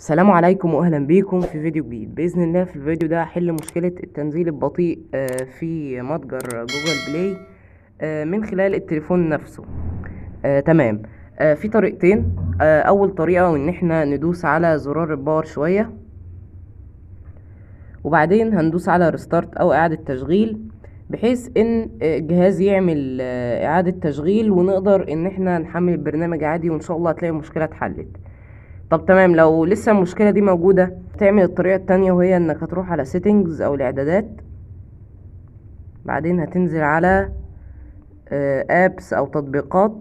السلام عليكم واهلا بيكم في فيديو جديد. بإذن الله في الفيديو ده هحل مشكلة التنزيل البطيء آه، في متجر جوجل بلاي آه، من خلال التليفون نفسه. آه، تمام. في طريقتين. أول طريقة إن إحنا ندوس على زرار ال power شوية. وبعدين هندوس على restart أو إعادة تشغيل بحيث إن الجهاز يعمل إعادة تشغيل ونقدر إن إحنا نحمل البرنامج عادي وإن شاء الله هتلاقي المشكلة اتحلت. طب تمام لو لسه المشكلة دي موجودة تعمل الطريقة التانية وهي إنك هتروح على settings أو الإعدادات. بعدين هتنزل على apps أو تطبيقات.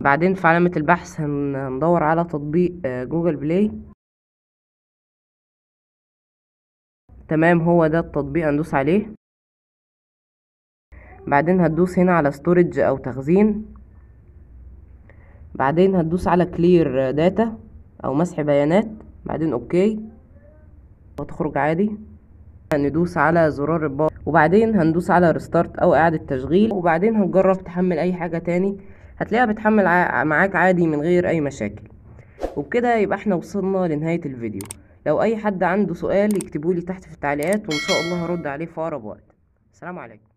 بعدين في علامة البحث هن- هندور على تطبيق آه، جوجل بلاي. تمام هو ده التطبيق هندوس عليه. بعدين هتدوس هنا على storage أو تخزين. بعدين هتدوس على clear data أو مسح بيانات بعدين okay وتخرج عادي. ندوس على زرار ال power. وبعدين هندوس على restart أو إعادة تشغيل. وبعدين هنجرب تحمل أي حاجة تاني. هتلاقيها بتحمل معاك عادي من غير أي مشاكل. وبكده يبقى إحنا وصلنا لنهاية الفيديو. لو أي حد عنده سؤال يكتبولي تحت في التعليقات وإن شاء الله هرد عليه في أقرب وقت. السلام عليكم.